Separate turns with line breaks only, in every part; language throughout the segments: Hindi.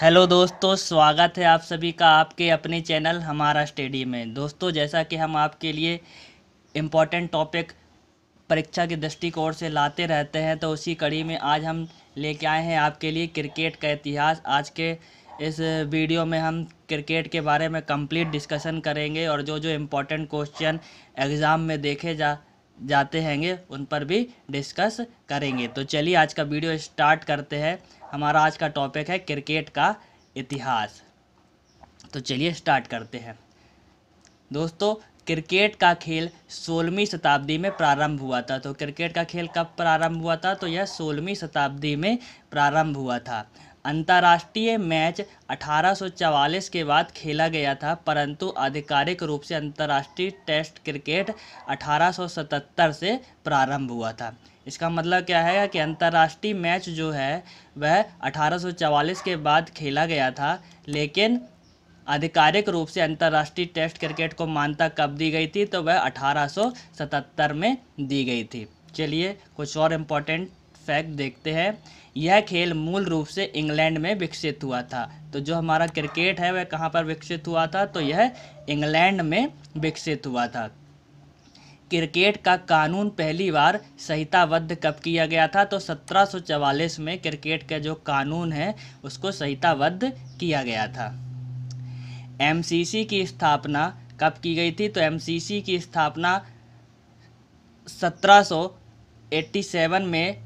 हेलो दोस्तों, स्वागत है आप सभी का आपके अपने चैनल हमारा स्टडी में। दोस्तों, जैसा कि हम आपके लिए इम्पोर्टेंट टॉपिक परीक्षा के दृष्टिकोण से लाते रहते हैं तो उसी कड़ी में आज हम लेके आए हैं आपके लिए क्रिकेट का इतिहास। आज के इस वीडियो में हम क्रिकेट के बारे में कंप्लीट डिस्कशन करेंगे और जो जो इम्पोर्टेंट क्वेश्चन एग्ज़ाम में देखे जा, जाते हैंगे, उन पर भी डिस्कस करेंगे। तो चलिए आज का वीडियो स्टार्ट करते हैं। हमारा आज का टॉपिक है क्रिकेट का इतिहास। तो चलिए स्टार्ट करते हैं। दोस्तों क्रिकेट का खेल सोलहवीं शताब्दी में प्रारंभ हुआ था। तो क्रिकेट का खेल कब प्रारंभ हुआ था? तो यह सोलहवीं शताब्दी में प्रारंभ हुआ था। अंतर्राष्ट्रीय मैच 1844 के बाद खेला गया था, परंतु आधिकारिक रूप से अंतर्राष्ट्रीय टेस्ट क्रिकेट 1877 से प्रारंभ हुआ था। इसका मतलब क्या है कि अंतर्राष्ट्रीय मैच जो है, वह 1844 के बाद खेला गया था, लेकिन आधिकारिक रूप से अंतर्राष्ट्रीय टेस्ट क्रिकेट को मान्यता कब दी गई थी तो वह 1877 में दी गई थी। चलिए, कुछ और इम्पोर्टेंट फैक्ट देखते हैं। यह खेल मूल रूप से इंग्लैंड में विकसित हुआ था। तो जो हमारा क्रिकेट है, वह कहाँ पर विकसित हुआ था? तो यह इंग्लैंड में विकसित हुआ था। क्रिकेट का कानून पहली बार संहिताबद्ध कब किया गया था? तो 1744 में क्रिकेट का जो कानून है, उसको संहिताबद्ध किया गया था। एमसीसी की स्थापना कब की गई थी? तो एमसीसी की स्थापना 1787 में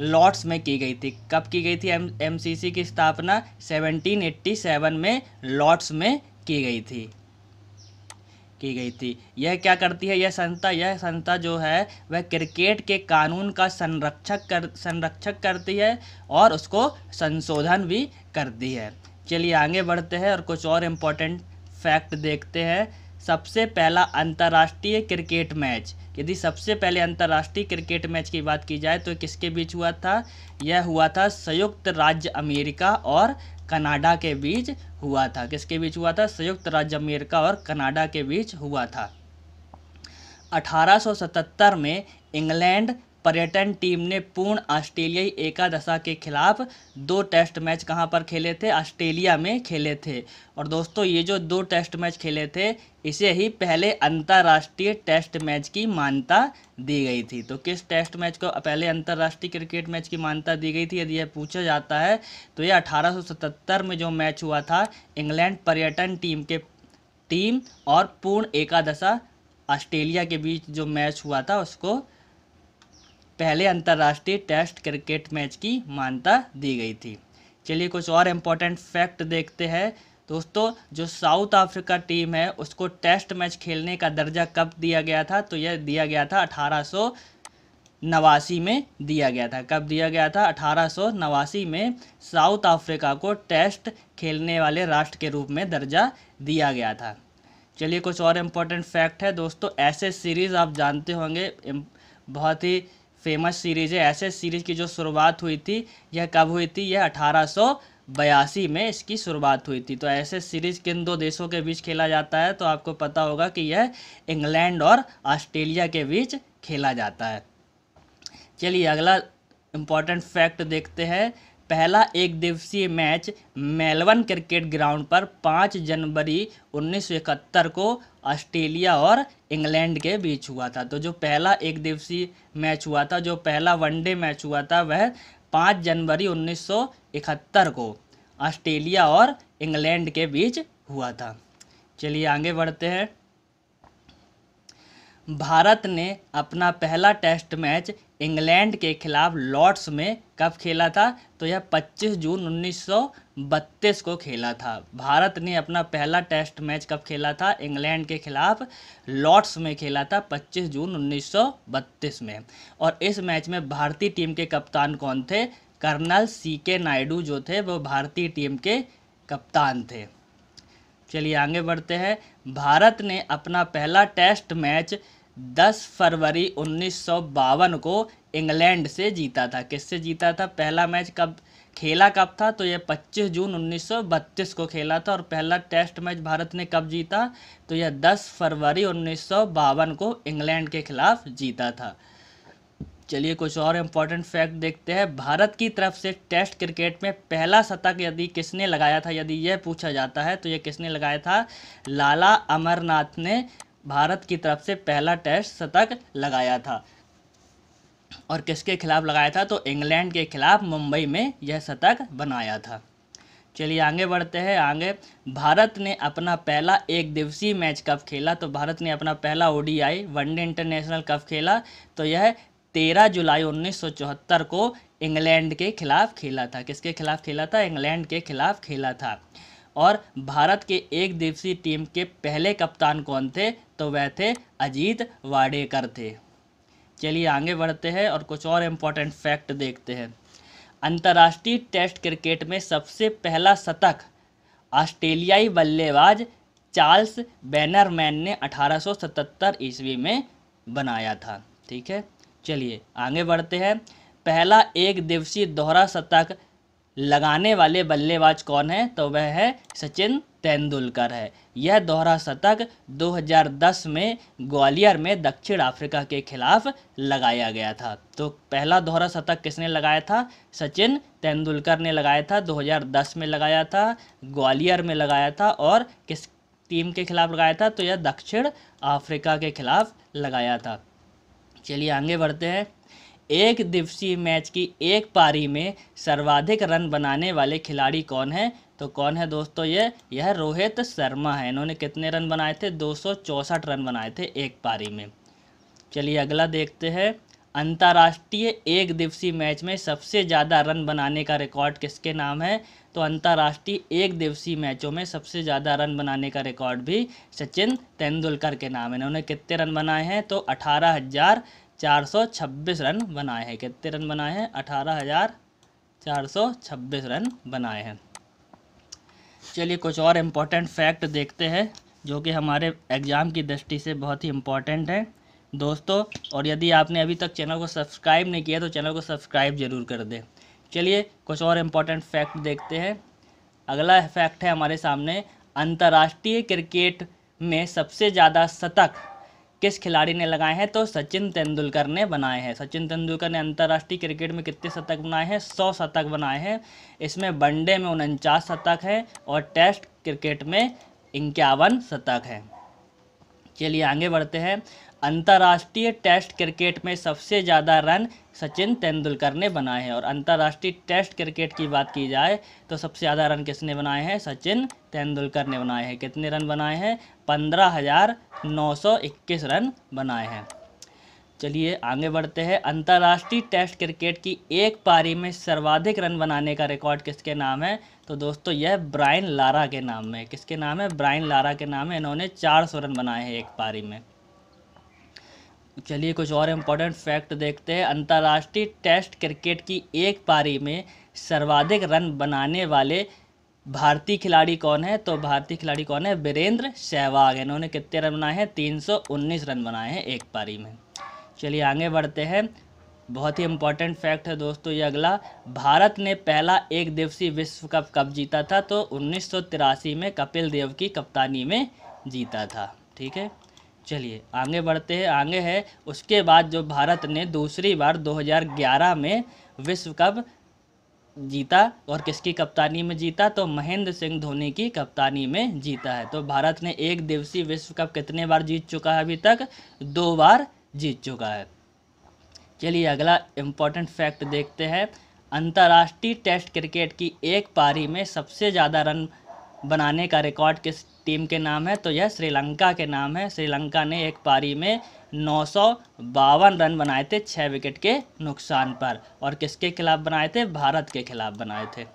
लॉर्ड्स में की गई थी। कब की गई थी एम एमसीसी की स्थापना? 1787 में लॉर्ड्स में की गई थी। की गई थी। यह क्या करती है? यह संस्था यह संस्था जो है, वह क्रिकेट के कानून का संरक्षक कर, संरक्षक करती है और उसको संशोधन भी करती है। चलिए आगे बढ़ते हैं और कुछ और इम्पोर्टेंट फैक्ट देखते हैं। सबसे पहला अंतर्राष्ट्रीय क्रिकेट मैच। यदि सबसे पहले अंतर्राष्ट्रीय क्रिकेट मैच की बात की जाए तो किसके बीच हुआ था? यह हुआ था संयुक्त राज्य अमेरिका और कनाडा के बीच हुआ था। किसके बीच हुआ था? संयुक्त राज्य अमेरिका और कनाडा के बीच हुआ था। 1877 में इंग्लैंड पर्यटन टीम ने पूर्ण ऑस्ट्रेलियाई एकादशा के खिलाफ दो टेस्ट मैच कहाँ पर खेले थे? ऑस्ट्रेलिया में खेले थे। और दोस्तों, ये जो दो टेस्ट मैच खेले थे, इसे ही पहले अंतर्राष्ट्रीय टेस्ट मैच की मान्यता दी गई थी। तो किस टेस्ट मैच को, पहले अंतर्राष्ट्रीय क्रिकेट मैच की मान्यता दी गई थी, यदि यह पूछा जाता है तो यह अठारह सौ सतहत्तर में जो मैच हुआ था, इंग्लैंड पर्यटन टीम के, टीम और पूर्ण एकादशा ऑस्ट्रेलिया के बीच जो मैच हुआ था, उसको पहले अंतर्राष्ट्रीय टेस्ट क्रिकेट मैच की मान्यता दी गई थी। चलिए कुछ और इम्पोर्टेंट फैक्ट देखते हैं। दोस्तों, जो साउथ अफ्रीका टीम है, उसको टेस्ट मैच खेलने का दर्जा कब दिया गया था? तो यह दिया गया था अठारह नवासी में दिया गया था। कब दिया गया था? अठारह नवासी में साउथ अफ्रीका को टेस्ट खेलने वाले राष्ट्र के रूप में दर्जा दिया गया था। चलिए कुछ और इम्पोर्टेंट फैक्ट है। दोस्तों, ऐसे सीरीज़ आप जानते होंगे बहुत ही फ़ेमस सीरीज़ है। ऐसे सीरीज़ की जो शुरुआत हुई थी, यह कब हुई थी? यह अठारह बयासी में इसकी शुरुआत हुई थी। तो ऐसे सीरीज़ किन दो देशों के बीच खेला जाता है? तो आपको पता होगा कि यह इंग्लैंड और ऑस्ट्रेलिया के बीच खेला जाता है। चलिए अगला इंपॉर्टेंट फैक्ट देखते हैं। पहला एक दिवसीय मैच मेलबर्न क्रिकेट ग्राउंड पर 5 जनवरी उन्नीस सौ इकहत्तर को ऑस्ट्रेलिया और इंग्लैंड के बीच हुआ था। तो जो पहला एक दिवसीय मैच हुआ था, जो पहला वनडे मैच हुआ था, वह 5 जनवरी 1971 को ऑस्ट्रेलिया और इंग्लैंड के बीच हुआ था। चलिए आगे बढ़ते हैं। भारत ने अपना पहला टेस्ट मैच इंग्लैंड के खिलाफ लॉर्ड्स में कब खेला था? तो यह 25 जून 1932 को खेला था। भारत ने अपना पहला टेस्ट मैच कब खेला था? इंग्लैंड के खिलाफ लॉर्ड्स में खेला था 25 जून 1932 में। और इस मैच में भारतीय टीम के कप्तान कौन थे? कर्नल सी के नायडू जो थे, वो भारतीय टीम के कप्तान थे। चलिए आगे बढ़ते हैं। भारत ने अपना पहला टेस्ट मैच 10 फरवरी उन्नीस सौ बावन को इंग्लैंड से जीता था। किससे जीता था? पहला मैच कब खेला कब था? तो ये 25 जून 1932 को खेला था और पहला टेस्ट मैच भारत ने कब जीता? तो यह 10 फरवरी उन्नीस सौ बावन को इंग्लैंड के खिलाफ जीता था। चलिए कुछ और इम्पोर्टेंट फैक्ट देखते हैं। भारत की तरफ़ से टेस्ट क्रिकेट में पहला शतक यदि किसने लगाया था, यदि यह पूछा जाता है तो यह किसने लगाया था? लाला अमरनाथ ने भारत की तरफ़ से पहला टेस्ट शतक लगाया था। और किसके खिलाफ लगाया था? तो इंग्लैंड के खिलाफ मुंबई में यह शतक बनाया था। चलिए आगे बढ़ते हैं, आगे। भारत ने अपना पहला एक दिवसीय मैच कब खेला? तो भारत ने अपना पहला ओडीआई वनडे इंटरनेशनल कब खेला? तो यह तेरह जुलाई उन्नीस सौ चौहत्तर को इंग्लैंड के खिलाफ खेला था। किसके खिलाफ खेला था? इंग्लैंड के खिलाफ खेला था। और भारत के एक दिवसीय टीम के पहले कप्तान कौन थे? तो वह थे अजीत वाडेकर थे। चलिए आगे बढ़ते हैं और कुछ और इम्पोर्टेंट फैक्ट देखते हैं। अंतर्राष्ट्रीय टेस्ट क्रिकेट में सबसे पहला शतक, ऑस्ट्रेलियाई बल्लेबाज चार्ल्स बैनरमैन ने 1877 ईस्वी में बनाया था। ठीक है? चलिए, आगे बढ़ते हैं। पहला एक दिवसीय दोहरा शतक लगाने वाले बल्लेबाज कौन है? तो वह है सचिन तेंदुलकर है। यह दोहरा शतक 2010 में ग्वालियर में दक्षिण अफ्रीका के खिलाफ लगाया गया था। तो पहला दोहरा शतक किसने लगाया था? सचिन तेंदुलकर ने लगाया था। 2010 में लगाया था, ग्वालियर में लगाया था और किस टीम के खिलाफ लगाया था? तो यह दक्षिण अफ्रीका के खिलाफ लगाया था। चलिए आगे बढ़ते हैं। एक दिवसीय मैच की एक पारी में सर्वाधिक रन बनाने वाले खिलाड़ी कौन है? तो कौन है दोस्तों ये? यह रोहित शर्मा है। इन्होंने कितने रन बनाए थे? दो सौ चौंसठ रन बनाए थे एक पारी में। चलिए अगला देखते हैं। अंतर्राष्ट्रीय एक दिवसीय मैच में सबसे ज़्यादा रन बनाने का रिकॉर्ड किसके नाम है? तो अंतर्राष्ट्रीय एक दिवसीय मैचों में सबसे ज़्यादा रन बनाने का रिकॉर्ड भी सचिन तेंदुलकर के नाम है। इन्होंने कितने रन बनाए हैं? तो अठारह हज़ार चार सौ छब्बीस रन बनाए हैं। कितने रन बनाए हैं? अठारह हज़ार चार सौ छब्बीस रन बनाए हैं। चलिए कुछ और इम्पोर्टेंट फैक्ट देखते हैं, जो कि हमारे एग्ज़ाम की दृष्टि से बहुत ही इम्पोर्टेंट है। दोस्तों, और यदि आपने अभी तक चैनल को सब्सक्राइब नहीं किया तो चैनल को सब्सक्राइब ज़रूर कर दें। चलिए, कुछ और इम्पोर्टेंट फैक्ट देखते हैं। अगला फैक्ट है हमारे सामने, अंतर्राष्ट्रीय क्रिकेट में सबसे ज़्यादा शतक किस खिलाड़ी ने लगाए हैं? तो सचिन तेंदुलकर ने बनाए हैं। सचिन तेंदुलकर ने अंतर्राष्ट्रीय क्रिकेट में कितने शतक बनाए हैं? सौ शतक बनाए हैं। इसमें वनडे में उनचास शतक हैं और टेस्ट क्रिकेट में इक्यावन शतक हैं। चलिए, आगे बढ़ते हैं। अंतर्राष्ट्रीय टेस्ट क्रिकेट में सबसे ज़्यादा रन सचिन तेंदुलकर ने बनाए हैं। और अंतर्राष्ट्रीय टेस्ट क्रिकेट की बात की जाए तो सबसे ज़्यादा रन किसने बनाए हैं? सचिन तेंदुलकर ने बनाए हैं। कितने रन बनाए हैं? पंद्रह हज़ार नौ सौ इक्कीस रन बनाए हैं। चलिए आगे बढ़ते हैं। अंतर्राष्ट्रीय टेस्ट क्रिकेट की एक पारी में सर्वाधिक रन बनाने का रिकॉर्ड किसके नाम है? तो दोस्तों, यह ब्रायन लारा के नाम है। किसके नाम है? ब्रायन लारा के नाम है। इन्होंने चार सौ रन बनाए हैं एक पारी में। चलिए कुछ और इम्पोर्टेंट फैक्ट देखते हैं। अंतर्राष्ट्रीय टेस्ट क्रिकेट की एक पारी में सर्वाधिक रन बनाने वाले भारतीय खिलाड़ी कौन है? तो भारतीय खिलाड़ी कौन है? वीरेंद्र सहवाग इन्होंने कितने रन बनाए हैं? 319 रन बनाए हैं एक पारी में। चलिए आगे बढ़ते हैं। बहुत ही इम्पोर्टेंट फैक्ट है दोस्तों ये अगला। भारत ने पहला एक दिवसीय विश्व कप कब जीता था? तो उन्नीस सौ तिरासी में कपिल देव की कप्तानी में जीता था। ठीक है? चलिए, आगे बढ़ते हैं, आगे है। उसके बाद जो भारत ने दूसरी बार 2011 में विश्व कप जीता और किसकी कप्तानी में जीता तो महेंद्र सिंह धोनी की कप्तानी में जीता है। तो भारत ने एक दिवसीय विश्व कप कितने बार जीत चुका है अभी तक? दो बार जीत चुका है। चलिए, अगला इम्पोर्टेंट फैक्ट देखते हैं। अंतर्राष्ट्रीय टेस्ट क्रिकेट की एक पारी में सबसे ज़्यादा रन बनाने का रिकॉर्ड किस टीम के नाम है तो यह श्रीलंका के नाम है। श्रीलंका ने एक पारी में नौ सौ बावन रन बनाए थे छः विकेट के नुकसान पर। और किसके खिलाफ बनाए थे? भारत के खिलाफ बनाए थे।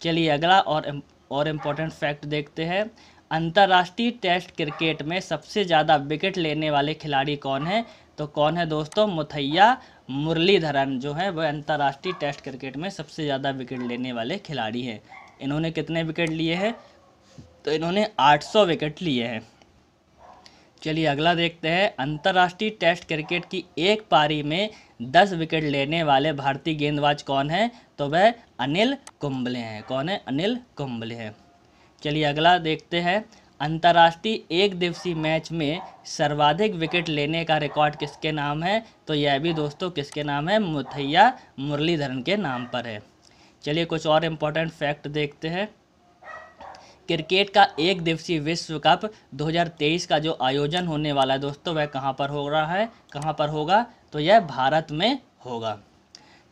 चलिए अगला और और इम्पोर्टेंट फैक्ट देखते हैं। अंतर्राष्ट्रीय टेस्ट क्रिकेट में सबसे ज़्यादा विकेट लेने वाले खिलाड़ी कौन है? तो कौन है दोस्तों? मुथैया मुरलीधरन जो है वह अंतर्राष्ट्रीय टेस्ट क्रिकेट में सबसे ज़्यादा विकेट लेने वाले खिलाड़ी हैं। इन्होंने कितने विकेट लिए हैं? तो इन्होंने 800 विकेट लिए हैं। चलिए अगला देखते हैं। अंतर्राष्ट्रीय टेस्ट क्रिकेट की एक पारी में 10 विकेट लेने वाले भारतीय गेंदबाज कौन हैं? तो वह अनिल कुंबले हैं। कौन है? अनिल कुंबले हैं। चलिए अगला देखते हैं। अंतर्राष्ट्रीय एक दिवसीय मैच में सर्वाधिक विकेट लेने का रिकॉर्ड किसके नाम है? तो यह भी दोस्तों किसके नाम है? मुथैया मुरलीधरन के नाम पर है। चलिए कुछ और इम्पोर्टेंट फैक्ट देखते हैं। क्रिकेट का एक दिवसीय विश्व कप 2023 का जो आयोजन होने वाला है दोस्तों, वह कहाँ पर हो रहा है, कहाँ पर होगा तो यह भारत में होगा।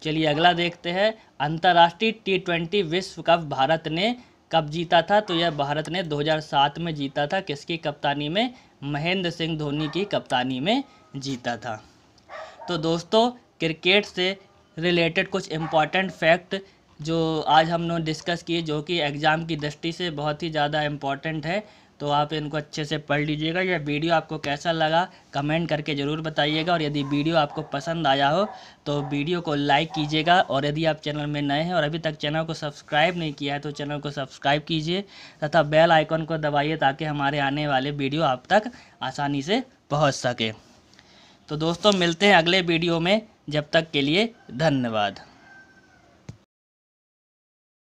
चलिए अगला देखते हैं। अंतर्राष्ट्रीय टी ट्वेंटी विश्व कप भारत ने कब जीता था? तो यह भारत ने 2007 में जीता था। किसकी कप्तानी में? महेंद्र सिंह धोनी की कप्तानी में जीता था। तो दोस्तों, क्रिकेट से रिलेटेड कुछ इंपॉर्टेंट फैक्ट जो आज हम लोग डिस्कस किए, जो कि एग्ज़ाम की दृष्टि से बहुत ही ज़्यादा इंपॉर्टेंट है तो आप इनको अच्छे से पढ़ लीजिएगा। यह वीडियो आपको कैसा लगा कमेंट करके ज़रूर बताइएगा, और यदि वीडियो आपको पसंद आया हो तो वीडियो को लाइक कीजिएगा, और यदि आप चैनल में नए हैं और अभी तक चैनल को सब्सक्राइब नहीं किया है तो चैनल को सब्सक्राइब कीजिए, तथा बेल आइकन को दबाइए, ताकि हमारे आने वाले वीडियो आप तक आसानी से पहुँच सके। तो दोस्तों, मिलते हैं अगले वीडियो में। जब तक के लिए धन्यवाद।